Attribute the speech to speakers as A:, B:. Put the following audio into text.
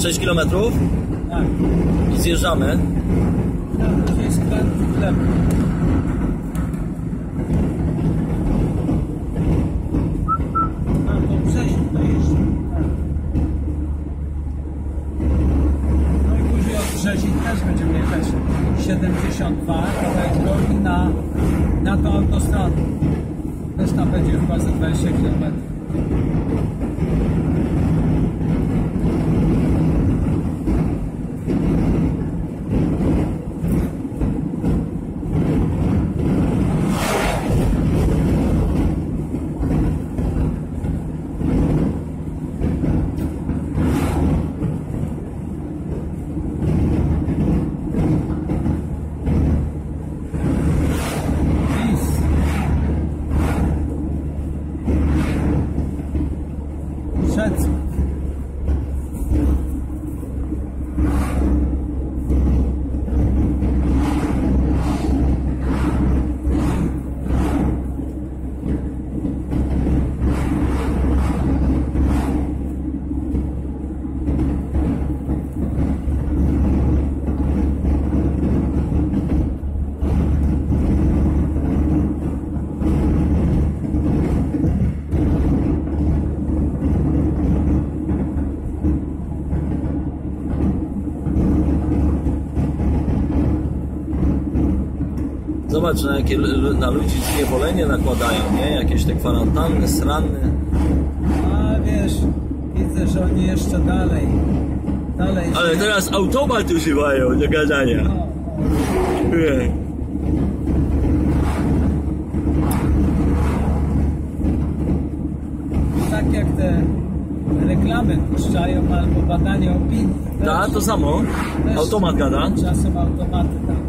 A: 6 km
B: Tak.
A: i zjeżdżamy.
B: To. Tak. Później od Brzezin też będziemy jechać 72 kawałek na, na tą autostradę. Też tam będzie chyba za 20 km. sense.
A: Zobacz, na jakie na ludzi zniewolenie nakładają, nie? Jakieś te kwarantanny, sranny.
B: A wiesz, widzę, że oni jeszcze dalej. Dalej.
A: Ale teraz automat używają do gadania.
B: No, no. Tak jak te reklamy puszczają albo badanie opinii. Też-
A: to samo. Automat gada.
B: Czasem automaty, tak.